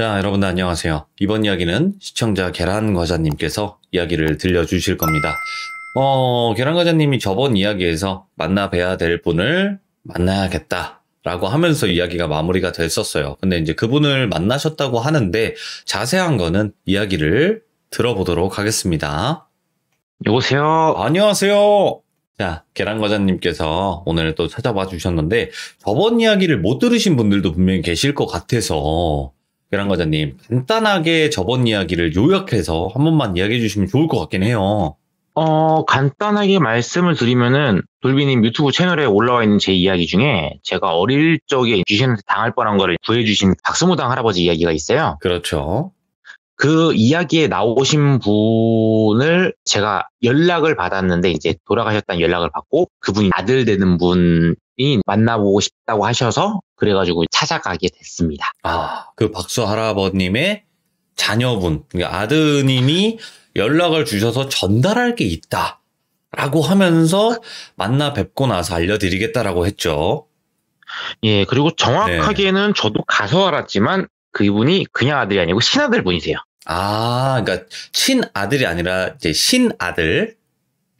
자, 여러분들 안녕하세요. 이번 이야기는 시청자 계란과자님께서 이야기를 들려주실 겁니다. 어, 계란과자님이 저번 이야기에서 만나 뵈야 될 분을 만나야겠다. 라고 하면서 이야기가 마무리가 됐었어요. 근데 이제 그분을 만나셨다고 하는데 자세한 거는 이야기를 들어보도록 하겠습니다. 여보세요. 안녕하세요. 자, 계란과자님께서 오늘 또 찾아봐 주셨는데 저번 이야기를 못 들으신 분들도 분명히 계실 것 같아서 계란과자님 간단하게 저번 이야기를 요약해서 한 번만 이야기해 주시면 좋을 것 같긴 해요. 어, 간단하게 말씀을 드리면은 돌비님 유튜브 채널에 올라와 있는 제 이야기 중에 제가 어릴 적에 귀신한테 당할 뻔한 거를 구해주신 박수무당 할아버지 이야기가 있어요. 그렇죠. 그 이야기에 나오신 분을 제가 연락을 받았는데 이제 돌아가셨다는 연락을 받고 그분이 아들 되는 분이 만나보고 싶다고 하셔서 그래가지고 찾아가게 됐습니다. 아, 그 박수 할아버님의 자녀분, 그러니까 아드님이 연락을 주셔서 전달할 게 있다. 라고 하면서 만나 뵙고 나서 알려드리겠다라고 했죠. 예, 그리고 정확하게는 저도 가서 알았지만 그분이 그냥 아들이 아니고 신아들 분이세요. 아, 그러니까 친아들이 아니라 이제 신아들.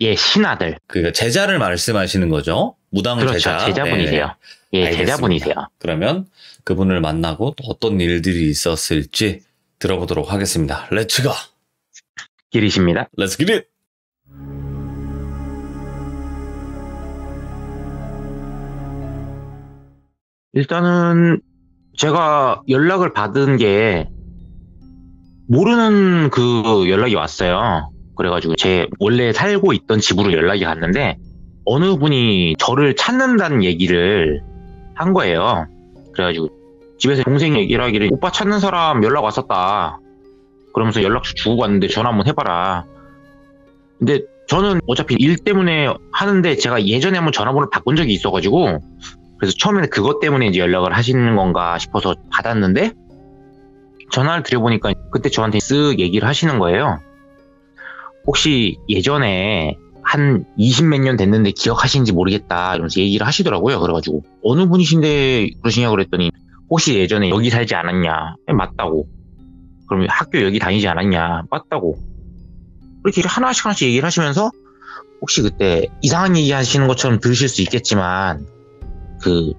예, 신아들. 그 제자를 말씀하시는 거죠. 무당 그렇죠. 제자. 제자분이세요. 예, 알겠습니다. 제자분이세요. 그러면 그분을 만나고 또 어떤 일들이 있었을지 들어보도록 하겠습니다. Let's go! get it입니다. Let's 기릿! 일단은 제가 연락을 받은 게 모르는 그 연락이 왔어요. 그래가지고 제 원래 살고 있던 집으로 연락이 갔는데 어느 분이 저를 찾는다는 얘기를 한 거예요. 그래가지고 집에서 동생 얘기를 하기를 오빠 찾는 사람 연락 왔었다. 그러면서 연락처 주고 갔는데 전화 한번 해봐라. 근데 저는 어차피 일 때문에 하는데 제가 예전에 한번 전화번호를 바꾼 적이 있어가지고 그래서 처음에는 그것 때문에 이제 연락을 하시는 건가 싶어서 받았는데 전화를 드려보니까 그때 저한테 쓱 얘기를 하시는 거예요. 혹시 예전에 한 20 몇 년 됐는데 기억하시는지 모르겠다 이러면서 얘기를 하시더라고요. 그래가지고 어느 분이신데 그러시냐고 그랬더니 혹시 예전에 여기 살지 않았냐? 네, 맞다고. 그럼 학교 여기 다니지 않았냐? 맞다고. 이렇게 하나씩 하나씩 얘기를 하시면서 혹시 그때 이상한 얘기 하시는 것처럼 들으실 수 있겠지만 그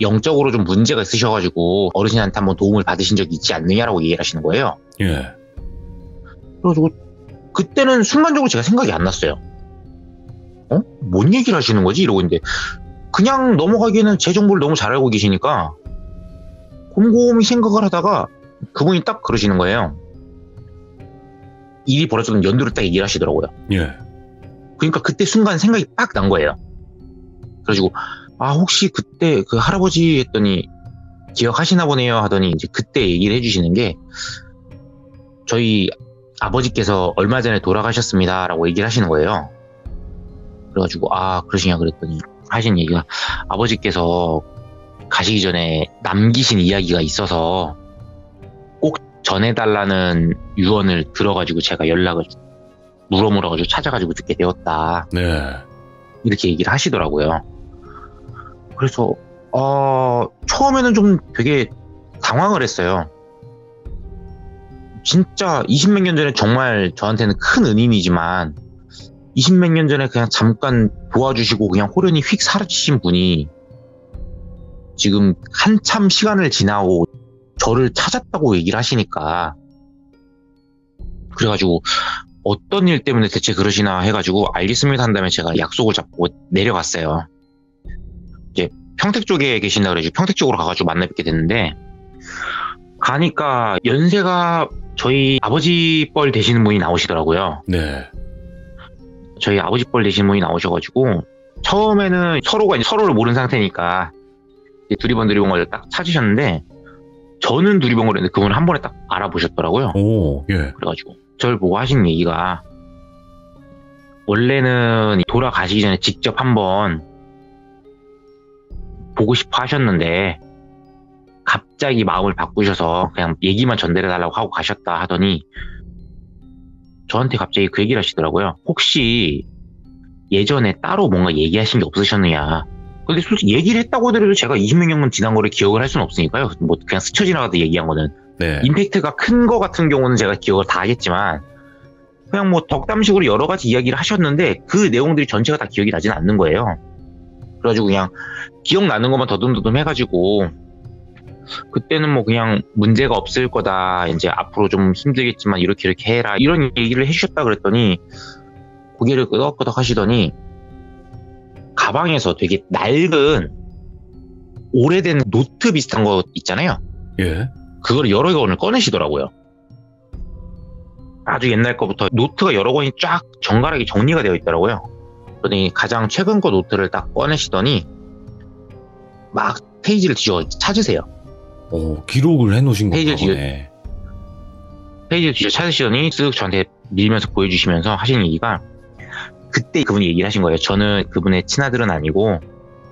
영적으로 좀 문제가 있으셔가지고 어르신한테 한번 도움을 받으신 적이 있지 않느냐라고 얘기를 하시는 거예요. 예. 그래가지고 그때는 순간적으로 제가 생각이 안 났어요. 어? 뭔 얘기를 하시는 거지? 이러고 있는데 그냥 넘어가기에는 제 정보를 너무 잘 알고 계시니까 곰곰이 생각을 하다가 그분이 딱 그러시는 거예요. 일이 벌어졌던 연도를 딱 얘기를 하시더라고요. 예. 그러니까 그때 순간 생각이 딱 난 거예요. 그래가지고 아 혹시 그때 그 할아버지 했더니 기억하시나 보네요 하더니 이제 그때 얘기를 해주시는 게 저희 아버지께서 얼마 전에 돌아가셨습니다라고 얘기를 하시는 거예요. 그래가지고 아 그러시냐 그랬더니 하신 얘기가 아버지께서 가시기 전에 남기신 이야기가 있어서 꼭 전해달라는 유언을 들어가지고 제가 연락을 물어 물어가지고 찾아가지고 듣게 되었다. 네. 이렇게 얘기를 하시더라고요. 그래서 어, 처음에는 좀 되게 당황을 했어요. 진짜 20몇 년 전에 정말 저한테는 큰 은인이지만 20몇 년 전에 그냥 잠깐 도와주시고 그냥 호련히 휙 사라지신 분이 지금 한참 시간을 지나고 저를 찾았다고 얘기를 하시니까 그래가지고 어떤 일 때문에 대체 그러시나 해가지고 알겠습니다 한 다음에 제가 약속을 잡고 내려갔어요. 이제 평택 쪽에 계신다 그래가지고 평택 쪽으로 가가지고 만나 뵙게 됐는데 가니까 연세가 저희 아버지 뻘 되시는 분이 나오시더라고요. 네. 저희 아버지 뻘 되시는 분이 나오셔가지고 처음에는 서로가 서로를 모르는 상태니까 두리번 두리번 걸 딱 찾으셨는데 저는 두리번 거렸는데 그분은 한 번에 딱 알아보셨더라고요. 오, 예. 그래가지고 저를 보고 하신 얘기가 원래는 돌아가시기 전에 직접 한번 보고 싶어 하셨는데 갑자기 마음을 바꾸셔서 그냥 얘기만 전달해 달라고 하고 가셨다 하더니 저한테 갑자기 그 얘기를 하시더라고요. 혹시 예전에 따로 뭔가 얘기하신 게 없으셨느냐. 근데 솔직히 얘기를 했다고 하더라도 제가 20몇 년 지난 거를 기억을 할 수는 없으니까요. 뭐 그냥 스쳐 지나가도 얘기한 거는 네. 임팩트가 큰 거 같은 경우는 제가 기억을 다 하겠지만 그냥 뭐 덕담식으로 여러 가지 이야기를 하셨는데 그 내용들이 전체가 다 기억이 나지는 않는 거예요. 그래가지고 그냥 기억나는 것만 더듬더듬 해가지고 그때는 뭐 그냥 문제가 없을 거다. 이제 앞으로 좀 힘들겠지만 이렇게 이렇게 해라. 이런 얘기를 해주셨다 그랬더니 고개를 끄덕끄덕 하시더니 가방에서 되게 낡은 오래된 노트 비슷한 거 있잖아요. 예. 그걸 여러 권을 꺼내시더라고요. 아주 옛날 거부터 노트가 여러 권이 쫙 정갈하게 정리가 되어 있더라고요. 그러더니 가장 최근 거 노트를 딱 꺼내시더니 막 페이지를 뒤져 찾으세요. 오, 기록을 해놓으신 페이지를 건가 보네. 페이지를 뒤져 찾으시더니 쓱 저한테 밀면서 보여주시면서 하시는 얘기가 그때 그분이 얘기를 하신 거예요. 저는 그분의 친아들은 아니고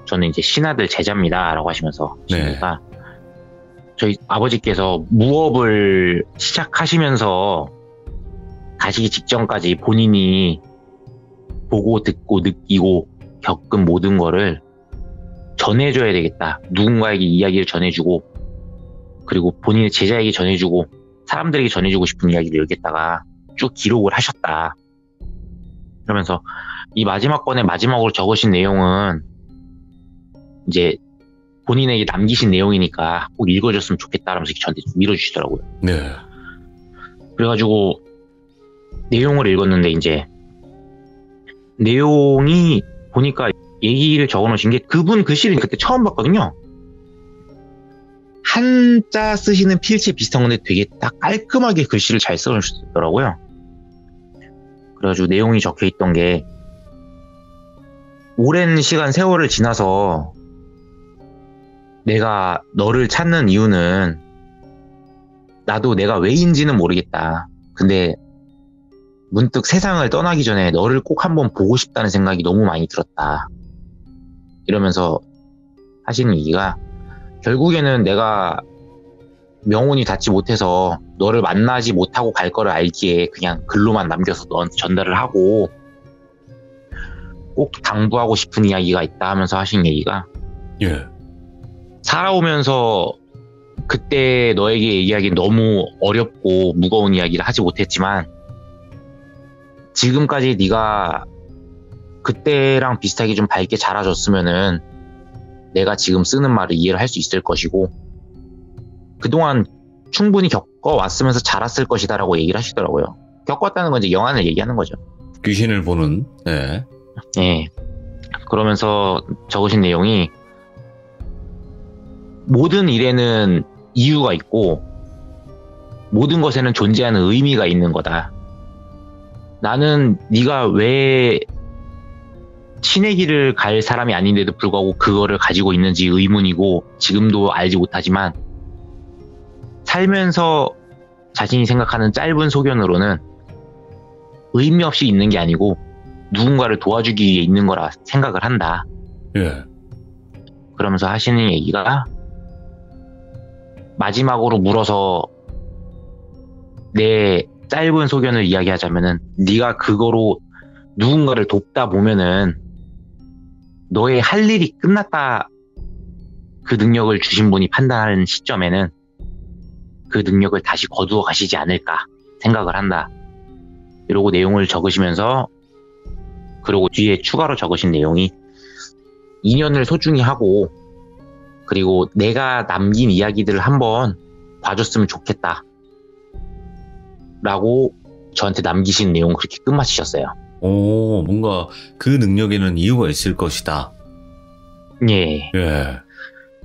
저는 이제 신아들 제자입니다. 라고 하시면서 네. 하시니까 저희 아버지께서 무업을 시작하시면서 가시기 직전까지 본인이 보고 듣고 느끼고 겪은 모든 거를 전해줘야 되겠다. 누군가에게 이야기를 전해주고 그리고 본인의 제자에게 전해주고 사람들에게 전해주고 싶은 이야기를 여기다가 쭉 기록을 하셨다. 그러면서 이 마지막 권의 마지막으로 적으신 내용은 이제 본인에게 남기신 내용이니까 꼭 읽어줬으면 좋겠다라면서 저한테 좀 밀어주시더라고요. 네. 그래가지고 내용을 읽었는데 이제 내용이 보니까 얘기를 적어놓으신 게 그분 글씨를 그때 처음 봤거든요. 한자 쓰시는 필체 비슷한 건데 되게 딱 깔끔하게 글씨를 잘 써놓으셨더라고요. 그래가지고 내용이 적혀 있던 게 오랜 시간 세월을 지나서 내가 너를 찾는 이유는 나도 내가 왜인지는 모르겠다. 근데 문득 세상을 떠나기 전에 너를 꼭 한번 보고 싶다는 생각이 너무 많이 들었다. 이러면서 하시는 얘기가 결국에는 내가 명운이 닿지 못해서 너를 만나지 못하고 갈 거를 알기에 그냥 글로만 남겨서 너한테 전달을 하고 꼭 당부하고 싶은 이야기가 있다 하면서 하신 얘기가 예. 살아오면서 그때 너에게 얘기하기 너무 어렵고 무거운 이야기를 하지 못했지만 지금까지 네가 그때랑 비슷하게 좀 밝게 자라줬으면은 내가 지금 쓰는 말을 이해를 할 수 있을 것이고 그동안 충분히 겪어왔으면서 자랐을 것이다라고 얘기를 하시더라고요. 겪었다는 건 이제 영안을 얘기하는 거죠. 귀신을 보는, 네. 예. 그러면서 적으신 내용이 모든 일에는 이유가 있고 모든 것에는 존재하는 의미가 있는 거다. 나는 네가 왜 신의 길을 갈 사람이 아닌데도 불구하고 그거를 가지고 있는지 의문이고 지금도 알지 못하지만 살면서 자신이 생각하는 짧은 소견으로는 의미 없이 있는 게 아니고 누군가를 도와주기 위해 있는 거라 생각을 한다. 예. 그러면서 하시는 얘기가 마지막으로 물어서 내 짧은 소견을 이야기하자면은 네가 그거로 누군가를 돕다 보면은 너의 할 일이 끝났다 그 능력을 주신 분이 판단하는 시점에는 그 능력을 다시 거두어 가시지 않을까 생각을 한다. 이러고 내용을 적으시면서 그리고 뒤에 추가로 적으신 내용이 인연을 소중히 하고 그리고 내가 남긴 이야기들을 한번 봐줬으면 좋겠다. 라고 저한테 남기신 내용 그렇게 끝마치셨어요. 오, 뭔가 그 능력에는 이유가 있을 것이다. 예. 예.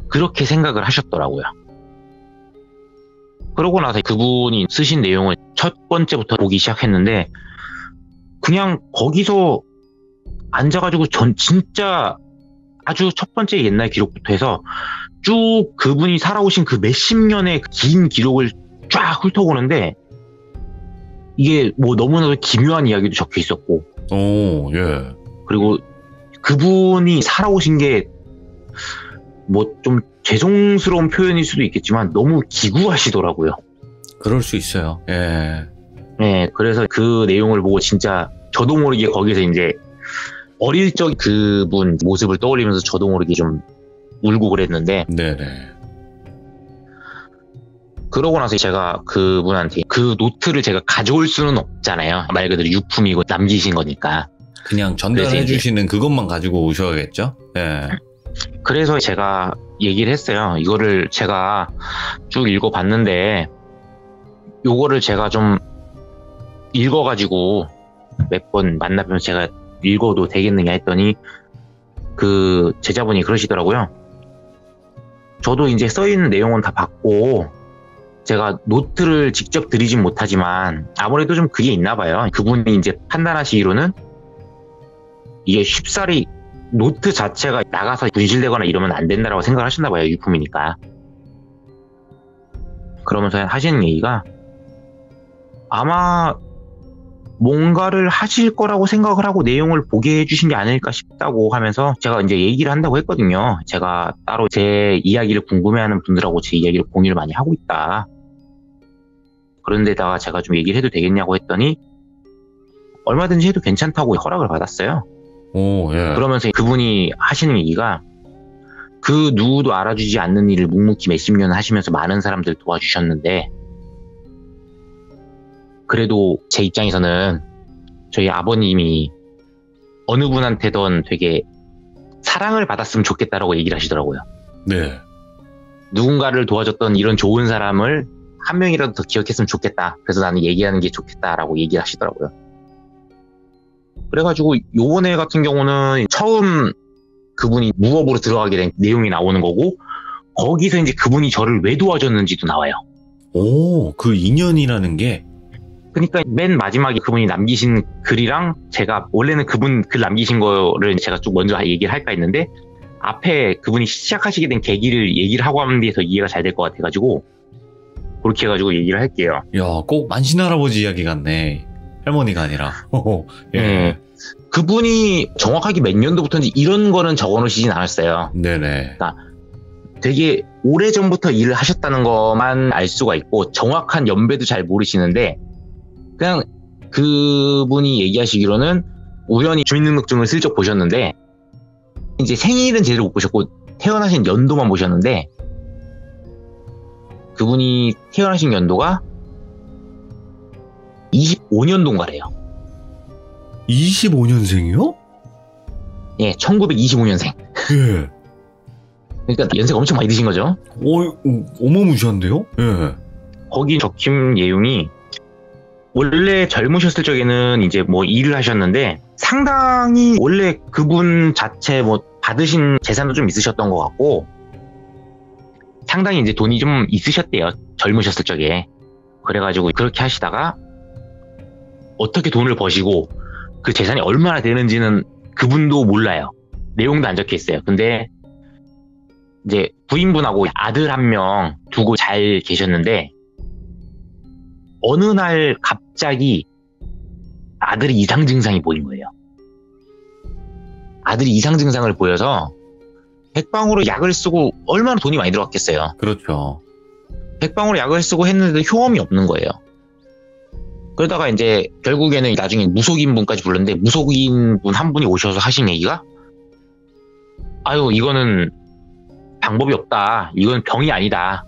그렇게 생각을 하셨더라고요. 그러고 나서 그분이 쓰신 내용을 첫 번째부터 보기 시작했는데 그냥 거기서 앉아가지고 전 진짜 아주 첫 번째 옛날 기록부터 해서 쭉 그분이 살아오신 그 몇십 년의 긴 기록을 쫙 훑어보는데 이게 뭐 너무나도 기묘한 이야기도 적혀 있었고 오, 예. 그리고 그분이 살아오신 게 뭐 좀 죄송스러운 표현일 수도 있겠지만 너무 기구하시더라고요. 그럴 수 있어요. 예. 네, 그래서 그 내용을 보고 진짜 저도 모르게 거기서 이제 어릴 적 그분 모습을 떠올리면서 저도 모르게 좀 울고 그랬는데 네네. 그러고 나서 제가 그분한테 그 노트를 제가 가져올 수는 없잖아요. 말 그대로 유품이고 남기신 거니까. 그냥 전달해 주시는 그것만 가지고 오셔야겠죠? 예. 그래서 제가 얘기를 했어요. 이거를 제가 쭉 읽어봤는데, 요거를 제가 좀 읽어가지고 몇 번 만나면서 제가 읽어도 되겠느냐 했더니, 그 제자분이 그러시더라고요. 저도 이제 써있는 내용은 다 봤고, 제가 노트를 직접 드리진 못하지만, 아무래도 좀 그게 있나 봐요. 그분이 이제 판단하시기로는, 이게 쉽사리 노트 자체가 나가서 분실되거나 이러면 안 된다라고 생각을 하셨나 봐요. 유품이니까. 그러면서 하시는 얘기가 아마 뭔가를 하실 거라고 생각을 하고 내용을 보게 해주신 게 아닐까 싶다고 하면서 제가 이제 얘기를 한다고 했거든요. 제가 따로 제 이야기를 궁금해하는 분들하고 제 이야기를 공유를 많이 하고 있다. 그런데다가 제가 좀 얘기를 해도 되겠냐고 했더니 얼마든지 해도 괜찮다고 허락을 받았어요. 오, 예. 그러면서 그분이 하시는 얘기가 그 누구도 알아주지 않는 일을 묵묵히 몇십 년 하시면서 많은 사람들 도와주셨는데 그래도 제 입장에서는 저희 아버님이 어느 분한테든 되게 사랑을 받았으면 좋겠다라고 얘기를 하시더라고요. 네. 누군가를 도와줬던 이런 좋은 사람을 한 명이라도 더 기억했으면 좋겠다. 그래서 나는 얘기하는 게 좋겠다라고 얘기를 하시더라고요. 그래가지고 요번에 같은 경우는 처음 그분이 무업으로 들어가게 된 내용이 나오는 거고 거기서 이제 그분이 저를 왜 도와줬는지도 나와요. 오, 그 인연이라는 게, 그러니까 맨 마지막에 그분이 남기신 글이랑 제가 원래는 그분 글 남기신 거를 제가 쭉 먼저 얘기를 할까 했는데 앞에 그분이 시작하시게 된 계기를 얘기를 하고 하는 데서 이해가 잘 될 것 같아가지고 그렇게 해가지고 얘기를 할게요. 야, 꼭 만신 할아버지 이야기 같네. 할머니가 아니라. 예. 네. 그분이 정확하게 몇 년도부터인지 이런 거는 적어놓으시진 않았어요. 네네. 되게 오래 전부터 일을 하셨다는 것만 알 수가 있고 정확한 연배도 잘 모르시는데 그냥 그분이 얘기하시기로는 우연히 주민등록증을 슬쩍 보셨는데 이제 생일은 제대로 못 보셨고 태어나신 연도만 보셨는데 그분이 태어나신 연도가 25년도인가래요. 25년생이요? 예, 1925년생. 예. 그러니까 연세가 엄청 많이 드신 거죠. 오, 오, 어마무시한데요? 예. 거기 적힌 내용이 원래 젊으셨을 적에는 이제 뭐 일을 하셨는데 상당히 원래 그분 자체 뭐 받으신 재산도 좀 있으셨던 것 같고 상당히 이제 돈이 좀 있으셨대요. 젊으셨을 적에. 그래가지고 그렇게 하시다가 어떻게 돈을 버시고 그 재산이 얼마나 되는지는 그분도 몰라요. 내용도 안 적혀 있어요. 근데 이제 부인분하고 아들 한 명 두고 잘 계셨는데 어느 날 갑자기 아들이 이상 증상이 보인 거예요. 아들이 이상 증상을 보여서 백방으로 약을 쓰고 얼마나 돈이 많이 들어갔겠어요. 그렇죠. 백방으로 약을 쓰고 했는데도 효험이 없는 거예요. 그러다가 이제 결국에는 나중에 무속인 분까지 불렀는데 무속인 분 한 분이 오셔서 하신 얘기가 아유 이거는 방법이 없다. 이건 병이 아니다.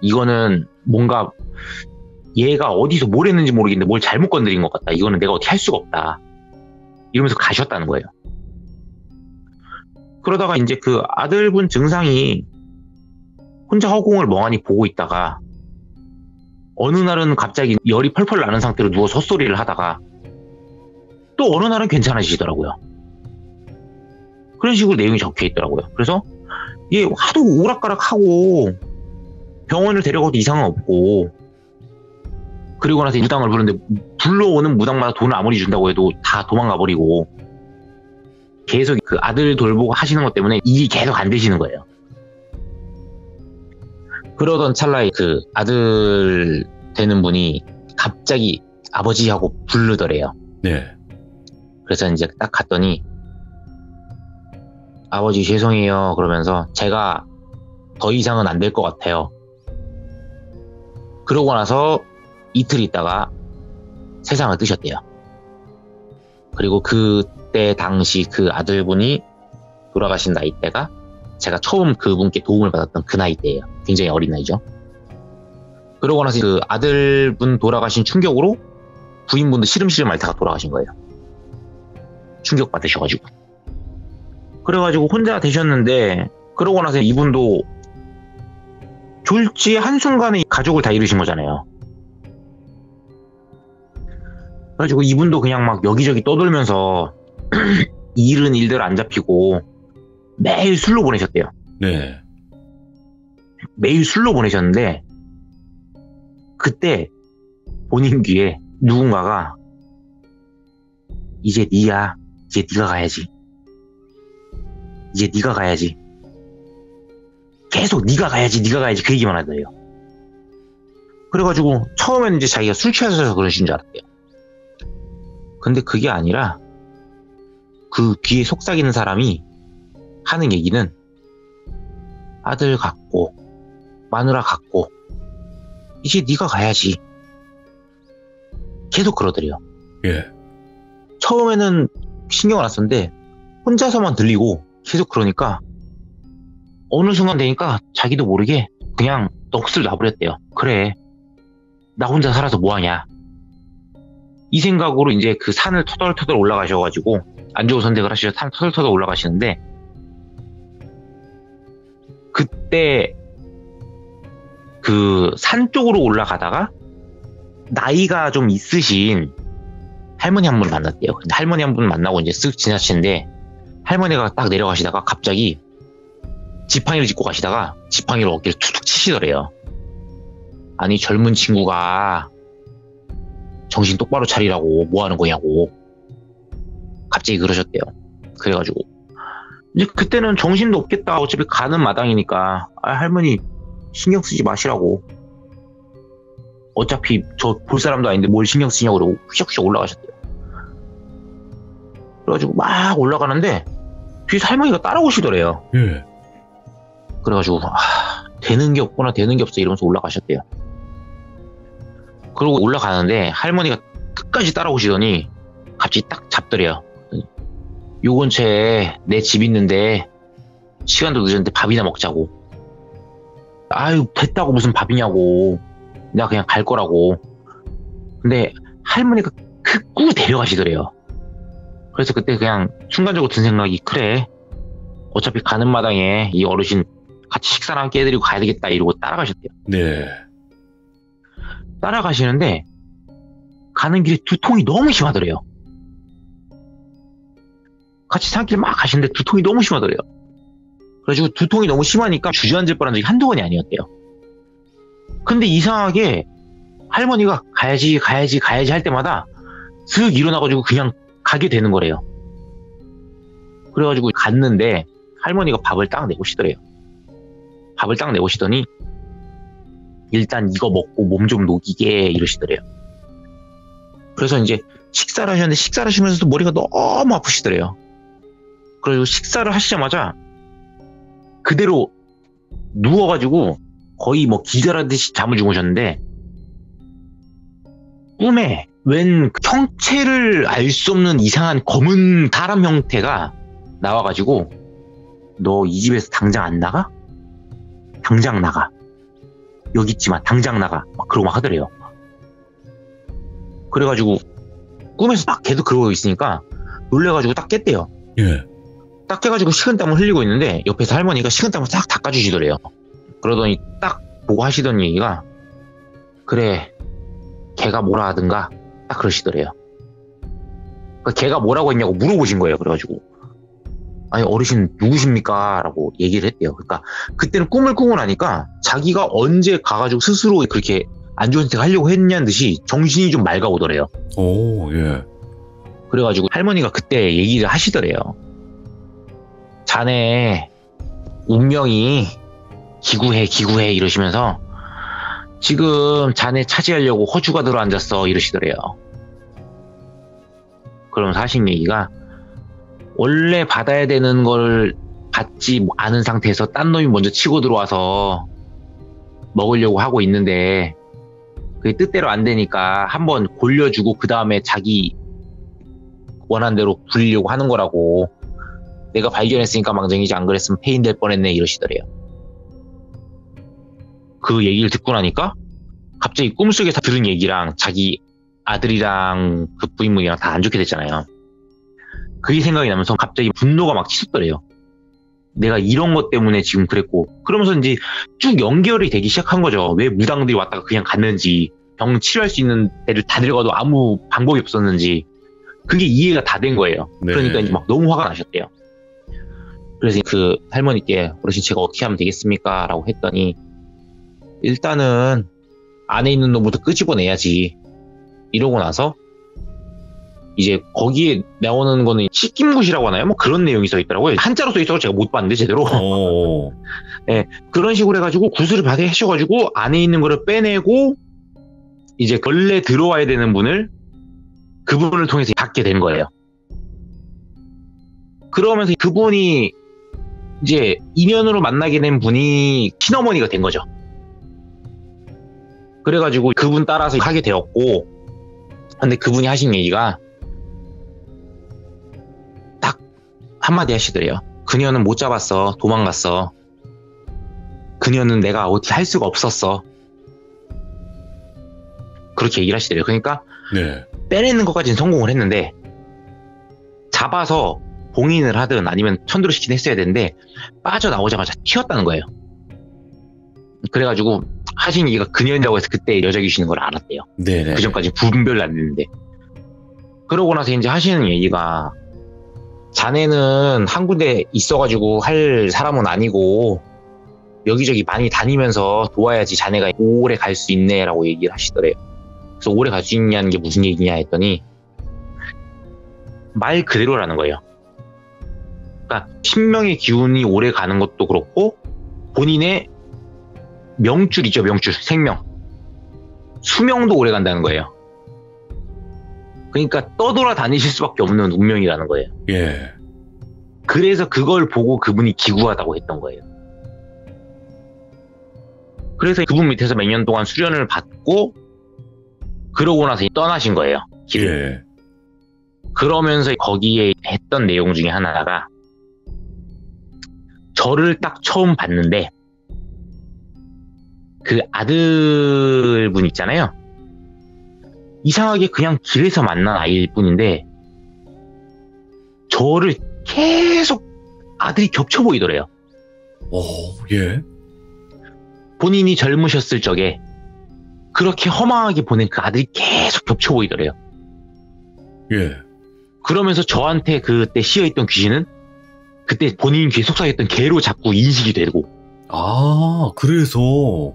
이거는 뭔가 얘가 어디서 뭘 했는지 모르겠는데 뭘 잘못 건드린 것 같다. 이거는 내가 어떻게 할 수가 없다. 이러면서 가셨다는 거예요. 그러다가 이제 그 아들분 증상이 혼자 허공을 멍하니 보고 있다가 어느 날은 갑자기 열이 펄펄 나는 상태로 누워서 헛소리를 하다가 또 어느 날은 괜찮아지시더라고요. 그런 식으로 내용이 적혀 있더라고요. 그래서 얘 하도 오락가락하고 병원을 데려가도 이상은 없고 그리고 나서 무당을 부르는데 불러오는 무당마다 돈을 아무리 준다고 해도 다 도망가 버리고 계속 그 아들 돌보고 하시는 것 때문에 일이 계속 안 되시는 거예요. 그러던 찰나에 그 아들 되는 분이 갑자기 아버지하고 부르더래요. 네. 그래서 이제 딱 갔더니 아버지 죄송해요 그러면서 제가 더 이상은 안 될 것 같아요. 그러고 나서 이틀 있다가 세상을 뜨셨대요. 그리고 그 때 당시 그 아들분이 돌아가신 나이대가 제가 처음 그분께 도움을 받았던 그 나이대예요. 굉장히 어린 나이죠. 그러고 나서 그 아들분 돌아가신 충격으로 부인분도 시름시름 앓다가 돌아가신 거예요. 충격 받으셔가지고. 그래가지고 혼자 되셨는데 그러고 나서 이분도 졸지 한순간에 가족을 다 잃으신 거잖아요. 그래가지고 이분도 그냥 막 여기저기 떠돌면서 일은 일대로 안 잡히고 매일 술로 보내셨대요. 네. 매일 술로 보내셨는데 그때 본인 귀에 누군가가 이제 니야 이제 니가 가야지 이제 니가 가야지 계속 니가 가야지 니가 가야지 그 얘기만 하더래요 그래가지고 처음에는 이제 자기가 술 취해서 그러신 줄 알았대요 근데 그게 아니라 그 귀에 속삭이는 사람이 하는 얘기는 아들 갖고 마누라 갖고 이제 네가 가야지. 계속 그러더래요. 예. 처음에는 신경을 안 썼는데 혼자서만 들리고 계속 그러니까 어느 순간 되니까 자기도 모르게 그냥 넋을 놔버렸대요. 그래. 나 혼자 살아서 뭐하냐. 이 생각으로 이제 그 산을 터덜터덜 올라가셔가지고 안 좋은 선택을 하시죠 산 터덜터덜 올라가시는데 그때 그 산 쪽으로 올라가다가 나이가 좀 있으신 할머니 한 분 만났대요. 근데 할머니 한 분 만나고 이제 쓱 지나치는데 할머니가 딱 내려가시다가 갑자기 지팡이를 짚고 가시다가 지팡이로 어깨를 툭툭 치시더래요. 아니 젊은 친구가 정신 똑바로 차리라고 뭐 하는 거냐고 갑자기 그러셨대요. 그래가지고 이제 그때는 정신도 없겠다. 어차피 가는 마당이니까 아, 할머니 신경 쓰지 마시라고. 어차피 저 볼 사람도 아닌데 뭘 신경 쓰냐고 그러고 휘적휘적 올라가셨대요. 그래가지고 막 올라가는데 뒤에서 할머니가 따라오시더래요. 예. 그래가지고 아, 되는 게 없구나 되는 게 없어 이러면서 올라가셨대요. 그러고 올라가는데 할머니가 끝까지 따라오시더니 갑자기 딱 잡더래요. 요 근처에 내 집 있는데 시간도 늦었는데 밥이나 먹자고. 아유 됐다고 무슨 밥이냐고. 내가 그냥 갈 거라고. 근데 할머니가 극구 데려가시더래요. 그래서 그때 그냥 순간적으로 든 생각이 그래. 어차피 가는 마당에 이 어르신 같이 식사나 함께 해드리고 가야 되겠다 이러고 따라가셨대요. 네. 따라가시는데 가는 길에 두통이 너무 심하더래요. 같이 산길 막 가시는데 두통이 너무 심하더래요. 그래가지고 두통이 너무 심하니까 주저앉을 뻔한 적이 한두 번이 아니었대요. 근데 이상하게 할머니가 가야지 가야지 가야지 할 때마다 슥 일어나가지고 그냥 가게 되는 거래요. 그래가지고 갔는데 할머니가 밥을 딱 내오시더래요. 밥을 딱 내오시더니 일단 이거 먹고 몸 좀 녹이게 이러시더래요. 그래서 이제 식사를 하셨는데 식사를 하시면서도 머리가 너무 아프시더래요. 그래서 식사를 하시자마자 그대로 누워가지고 거의 뭐 기절하듯이 잠을 주무셨는데 꿈에 웬 형체를 알 수 없는 이상한 검은 사람 형태가 나와가지고 너 이 집에서 당장 안 나가? 당장 나가. 여기 있지만 당장 나가. 막 그러고 막 하더래요. 그래가지고 꿈에서 딱 계속 그러고 있으니까 놀래가지고 딱 깼대요. 예. 딱 깨가지고 식은땀을 흘리고 있는데 옆에서 할머니가 식은땀을 싹 닦아주시더래요. 그러더니 딱 보고 하시던 얘기가 그래 걔가 뭐라 하든가 딱 그러시더래요. 그 걔가 뭐라고 했냐고 물어보신 거예요. 그래가지고 아니 어르신 누구십니까? 라고 얘기를 했대요. 그러니까 그때는 꿈을 꾸고 나니까 자기가 언제 가가지고 스스로 그렇게 안 좋은 선택 하려고 했냐는 듯이 정신이 좀 맑아오더래요. 오, 예. 그래가지고 할머니가 그때 얘기를 하시더래요. 자네 운명이 기구해 기구해 이러시면서 지금 자네 차지하려고 호주가 들어 앉았어 이러시더래요. 그럼 사실 얘기가 원래 받아야 되는 걸 받지 않은 상태에서 딴 놈이 먼저 치고 들어와서 먹으려고 하고 있는데 그게 뜻대로 안 되니까 한번 골려주고 그 다음에 자기 원한 대로 굴리려고 하는 거라고 내가 발견했으니까 망정이지 안 그랬으면 폐인될 뻔했네 이러시더래요. 그 얘기를 듣고 나니까 갑자기 꿈속에서 들은 얘기랑 자기 아들이랑 그 부인분이랑 다 안 좋게 됐잖아요. 그게 생각이 나면서 갑자기 분노가 막 치솟더래요. 내가 이런 것 때문에 지금 그랬고 그러면서 이제 쭉 연결이 되기 시작한 거죠. 왜 무당들이 왔다가 그냥 갔는지 병 치료할 수 있는 데를 다 데려가도 아무 방법이 없었는지 그게 이해가 다 된 거예요. 네. 그러니까 이제 막 너무 화가 나셨대요. 그래서 그 할머니께 어르신 제가 어떻게 하면 되겠습니까? 라고 했더니 일단은 안에 있는 놈부터 끄집어내야지 이러고 나서 이제 거기에 나오는 거는 식김굿이라고 하나요? 뭐 그런 내용이 써 있더라고요. 한자로 써 있어서 제가 못 봤는데 제대로 어. 그런 식으로 해가지고 구슬을 받아 하셔가지고 안에 있는 거를 빼내고 이제 원래 들어와야 되는 분을 그분을 통해서 받게 된 거예요. 그러면서 그분이 이제 인연으로 만나게 된 분이 친어머니가 된 거죠. 그래가지고 그분 따라서 하게 되었고, 근데 그분이 하신 얘기가 딱 한마디 하시더래요. 그녀는 못 잡았어. 도망갔어. 그녀는 내가 어떻게 할 수가 없었어. 그렇게 얘기를 하시더래요. 그러니까 네. 빼내는 것까지는 성공을 했는데 잡아서 봉인을 하든 아니면 천도를 시키든 했어야 되는데 빠져나오자마자 튀었다는 거예요. 그래가지고 하신 얘기가 그녀라고 해서 그때 여자 귀신인 걸 알았대요. 네네. 그 전까지 분별도 안 됐는데. 그러고 나서 이제 하시는 얘기가 자네는 한 군데 있어가지고 할 사람은 아니고 여기저기 많이 다니면서 도와야지 자네가 오래 갈 수 있네라고 얘기를 하시더래요. 그래서 오래 갈 수 있냐는 게 무슨 얘기냐 했더니 말 그대로라는 거예요. 그러니까 신명의 기운이 오래 가는 것도 그렇고 본인의 명줄이죠 명줄 생명 수명도 오래 간다는 거예요. 그러니까 떠돌아 다니실 수밖에 없는 운명이라는 거예요. 예. 그래서 그걸 보고 그분이 기구하다고 했던 거예요. 그래서 그분 밑에서 몇 년 동안 수련을 받고 그러고 나서 떠나신 거예요. 길을. 예. 그러면서 거기에 했던 내용 중에 하나가 저를 딱 처음 봤는데 그 아들분 있잖아요. 이상하게 그냥 길에서 만난 아이일 뿐인데 저를 계속 아들이 겹쳐 보이더래요. 오, 예. 본인이 젊으셨을 적에 그렇게 허망하게 보낸 그 아들이 계속 겹쳐 보이더래요. 예. 그러면서 저한테 그때 씌어있던 귀신은 그때 본인 귀에 속삭였던 개로 자꾸 인식이 되고 아, 그래서,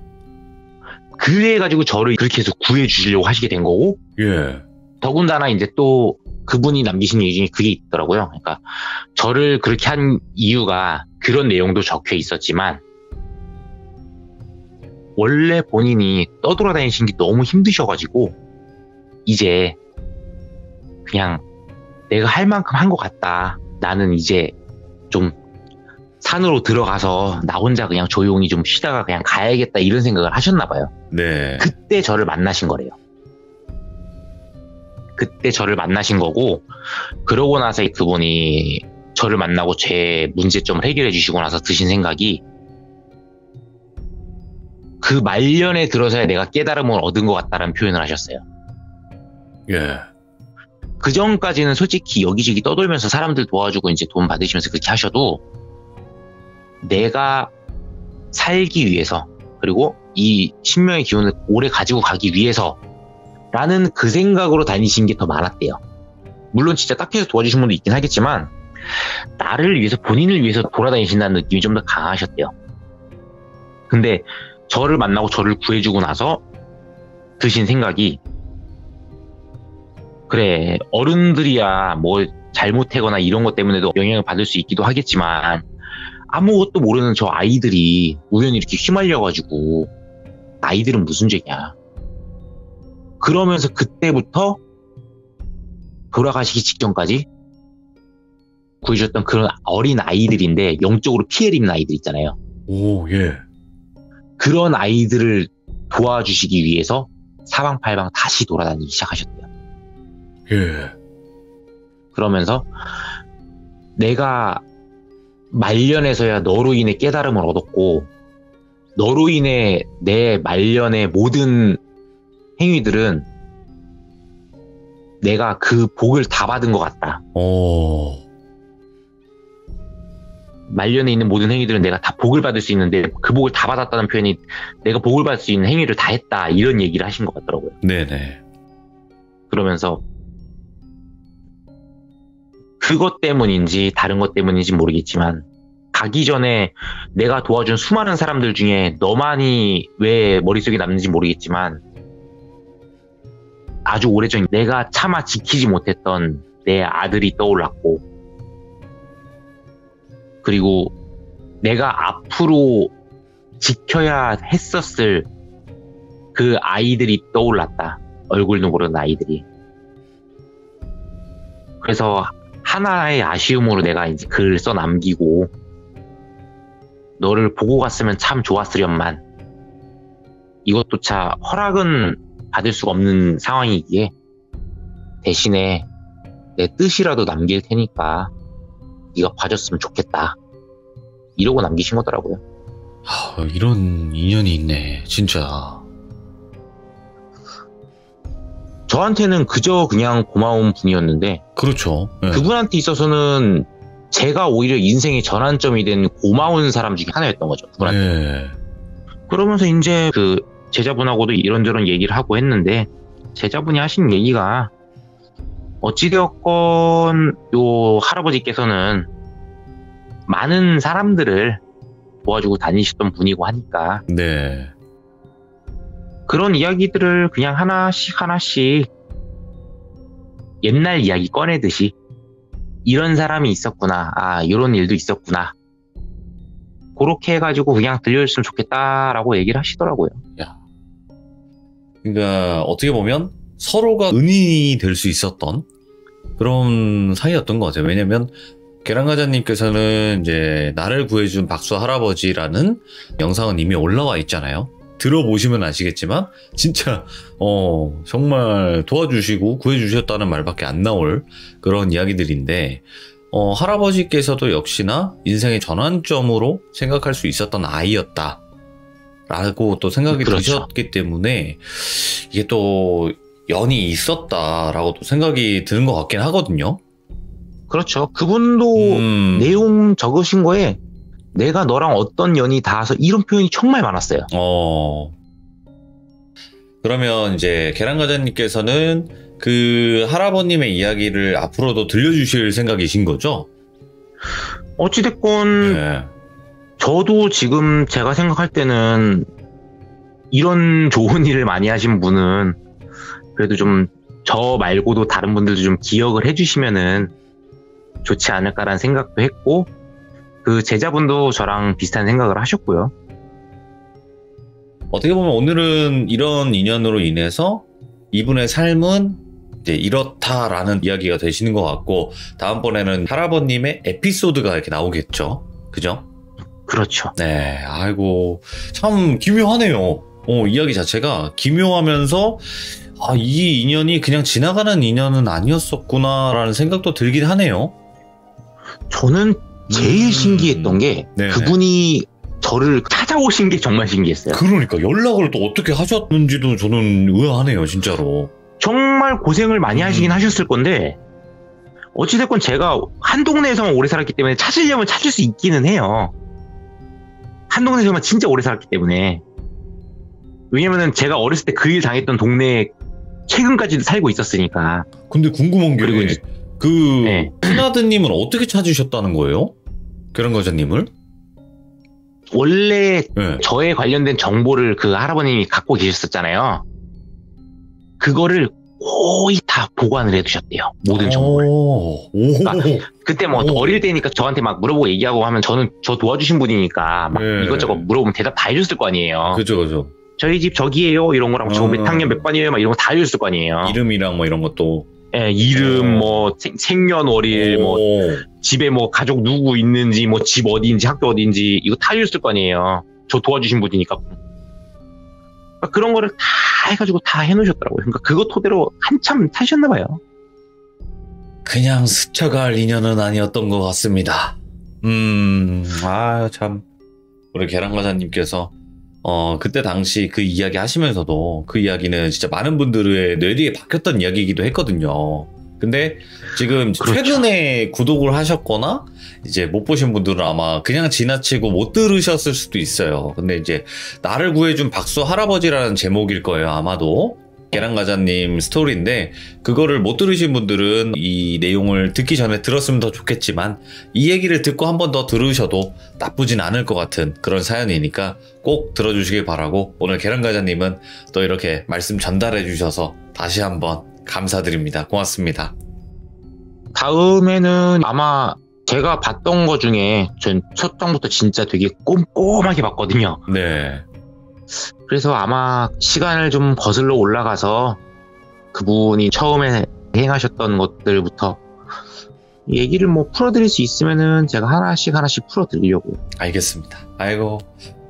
그래가지고 저를 그렇게 해서 구해주시려고 하시게 된 거고 예. 더군다나 이제 또 그분이 남기신 얘기 중에 그게 있더라고요. 그러니까 저를 그렇게 한 이유가 그런 내용도 적혀 있었지만 원래 본인이 떠돌아다니신 게 너무 힘드셔가지고 이제 그냥 내가 할 만큼 한 것 같다. 나는 이제 좀 산으로 들어가서 나 혼자 그냥 조용히 좀 쉬다가 그냥 가야겠다 이런 생각을 하셨나 봐요. 네. 그때 저를 만나신 거래요. 그때 저를 만나신 거고, 그러고 나서 그분이 저를 만나고 제 문제점을 해결해 주시고 나서 드신 생각이, 그 말년에 들어서야 내가 깨달음을 얻은 것 같다는 표현을 하셨어요. 예. 그 전까지는 솔직히 여기저기 떠돌면서 사람들 도와주고 이제 돈 받으시면서 그렇게 하셔도, 내가 살기 위해서, 그리고 이 신명의 기운을 오래 가지고 가기 위해서 라는 그 생각으로 다니신 게 더 많았대요. 물론 진짜 딱해서 도와주신 분도 있긴 하겠지만 나를 위해서 본인을 위해서 돌아다니신다는 느낌이 좀 더 강하셨대요. 근데 저를 만나고 저를 구해주고 나서 드신 생각이 그래 어른들이야 뭐 잘못하거나 이런 것 때문에도 영향을 받을 수 있기도 하겠지만 아무것도 모르는 저 아이들이 우연히 이렇게 휘말려가지고 아이들은 무슨 죄냐. 그러면서 그때부터 돌아가시기 직전까지 구해줬던 그런 어린 아이들인데 영적으로 피해를 입는 아이들 있잖아요. 오, 예. 그런 아이들을 도와주시기 위해서 사방팔방 다시 돌아다니기 시작하셨대요. 예. 그러면서 내가 말년에서야 너로 인해 깨달음을 얻었고 너로 인해 내 말년의 모든 행위들은 내가 그 복을 다 받은 것 같다. 오. 말년에 있는 모든 행위들은 내가 다 복을 받을 수 있는데 그 복을 다 받았다는 표현이 내가 복을 받을 수 있는 행위를 다 했다 이런 얘기를 하신 것 같더라고요. 네네. 그러면서 그것 때문인지 다른 것 때문인지 모르겠지만 가기 전에 내가 도와준 수많은 사람들 중에 너만이 왜 머릿속에 남는지 모르겠지만 아주 오래전 내가 차마 지키지 못했던 내 아들이 떠올랐고 그리고 내가 앞으로 지켜야 했었을 그 아이들이 떠올랐다. 얼굴도 모르는 아이들이. 그래서 하나의 아쉬움으로 내가 이제 글을 써 남기고 너를 보고 갔으면 참 좋았으련만 이것조차 허락은 받을 수가 없는 상황이기에 대신에 내 뜻이라도 남길 테니까 네가 봐줬으면 좋겠다 이러고 남기신 거더라고요. 하, 이런 인연이 있네, 진짜. 저한테는 그저 그냥 고마운 분이었는데 그렇죠. 예. 그분한테 있어서는 제가 오히려 인생의 전환점이 된 고마운 사람 중에 하나였던 거죠. 그분한테. 예. 그러면서 이제 그 제자분하고도 이런저런 얘기를 하고 했는데 제자분이 하신 얘기가 어찌되었건 요 할아버지께서는 많은 사람들을 도와주고 다니셨던 분이고 하니까 네. 그런 이야기들을 그냥 하나씩 하나씩 옛날 이야기 꺼내듯이 이런 사람이 있었구나. 아, 이런 일도 있었구나. 그렇게 해가지고 그냥 들려줬으면 좋겠다라고 얘기를 하시더라고요. 그러니까 어떻게 보면 서로가 은인이 될 수 있었던 그런 사이였던 것 같아요. 왜냐면 계란과자님께서는 이제 나를 구해준 박수 할아버지라는 영상은 이미 올라와 있잖아요. 들어보시면 아시겠지만 진짜 어 정말 도와주시고 구해주셨다는 말밖에 안 나올 그런 이야기들인데 어 할아버지께서도 역시나 인생의 전환점으로 생각할 수 있었던 아이였다. 라고 또 생각이 그렇죠. 드셨기 때문에 이게 또 연이 있었다라고 또 생각이 드는 것 같긴 하거든요. 그렇죠. 그분도 음, 내용 적으신 거에 내가 너랑 어떤 연이 닿아서 이런 표현이 정말 많았어요. 어. 그러면 이제 계란과자님께서는 그 할아버님의 이야기를 앞으로도 들려주실 생각이신 거죠? 어찌됐건 네. 저도 지금 제가 생각할 때는 이런 좋은 일을 많이 하신 분은 그래도 좀 저 말고도 다른 분들도 좀 기억을 해주시면은 좋지 않을까라는 생각도 했고 그 제자분도 저랑 비슷한 생각을 하셨고요. 어떻게 보면 오늘은 이런 인연으로 인해서 이분의 삶은 이제 이렇다라는 이야기가 되시는 것 같고 다음번에는 할아버님의 에피소드가 이렇게 나오겠죠. 그죠? 그렇죠. 네, 아이고, 참 기묘하네요. 어, 이야기 자체가 기묘하면서, 아, 이 인연이 그냥 지나가는 인연은 아니었었구나라는 생각도 들긴 하네요. 저는 제일 음. 신기했던 게 네네. 그분이 저를 찾아오신 게 정말 신기했어요. 그러니까 연락을 또 어떻게 하셨는지도 저는 의아하네요, 진짜로. 정말 고생을 많이 음. 하시긴 하셨을 건데 어찌됐건 제가 한 동네에서만 오래 살았기 때문에 찾으려면 찾을 수 있기는 해요. 한 동네에서만 진짜 오래 살았기 때문에 왜냐면은 제가 어렸을 때 그 일 당했던 동네에 최근까지도 살고 있었으니까 근데 궁금한 게, 그리고 이제- 그, 네. 푸나드님은 어떻게 찾으셨다는 거예요? 계란과자님을? 원래 네. 저에 관련된 정보를 그 할아버님이 갖고 계셨었잖아요. 그거를 거의 다 보관을 해두셨대요. 모든 정보를. 오, 오. 그때 뭐 오. 어릴 때니까 저한테 막 물어보고 얘기하고 하면 저는 저 도와주신 분이니까 막 네. 이것저것 물어보면 대답 다 해줬을 거 아니에요. 그죠, 그죠. 저희 집 저기예요 이런 거랑 저 어. 몇 학년 몇 반이에요 막 이런 거 다 해줬을 거 아니에요. 이름이랑 뭐 이런 것도. 예, 이름 어. 뭐 생, 생년월일 뭐 오. 집에 뭐 가족 누구 있는지 뭐 집 어디인지 학교 어디인지 이거 다 해줬을 거 아니에요. 저 도와주신 분이니까. 그러니까 그런 거를 다 해가지고 다 해놓으셨더라고요. 그러니까 그거 토대로 한참 타셨나 봐요. 그냥 스쳐갈 인연은 아니었던 것 같습니다. 음, 아, 참. 우리 계란과자님께서 어, 그때 당시 그 이야기 하시면서도 그 이야기는 진짜 많은 분들의 뇌리에 박혔던 이야기이기도 했거든요. 근데 지금 그렇죠. 최근에 구독을 하셨거나 이제 못 보신 분들은 아마 그냥 지나치고 못 들으셨을 수도 있어요. 근데 이제 나를 구해준 박수 할아버지라는 제목일 거예요. 아마도. 계란과자님 스토리인데 그거를 못 들으신 분들은 이 내용을 듣기 전에 들었으면 더 좋겠지만 이 얘기를 듣고 한 번 더 들으셔도 나쁘진 않을 것 같은 그런 사연이니까 꼭 들어주시길 바라고 오늘 계란과자님은 또 이렇게 말씀 전달해 주셔서 다시 한번 감사드립니다. 고맙습니다. 다음에는 아마 제가 봤던 거 중에 전 첫 장부터 진짜 되게 꼼꼼하게 봤거든요. 네. 그래서 아마 시간을 좀 거슬러 올라가서 그분이 처음에 행하셨던 것들부터 얘기를 뭐 풀어드릴 수 있으면은 제가 하나씩 하나씩 풀어드리려고. 알겠습니다. 아이고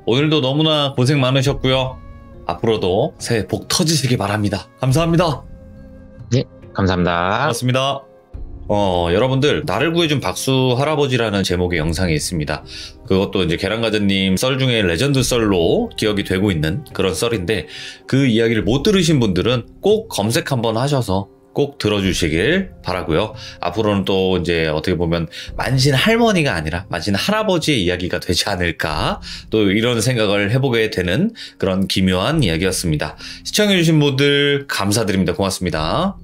오늘도 너무나 고생 많으셨고요. 앞으로도 새해 복 터지시기 바랍니다. 감사합니다. 감사합니다. 고맙습니다. 어, 여러분들, 나를 구해준 박수 할아버지라는 제목의 영상이 있습니다. 그것도 이제 계란가자님 썰 중에 레전드 썰로 기억이 되고 있는 그런 썰인데, 그 이야기를 못 들으신 분들은 꼭 검색 한번 하셔서 꼭 들어주시길 바라고요 앞으로는 또 이제 어떻게 보면 만신 할머니가 아니라 만신 할아버지의 이야기가 되지 않을까 또 이런 생각을 해보게 되는 그런 기묘한 이야기였습니다. 시청해주신 분들 감사드립니다. 고맙습니다.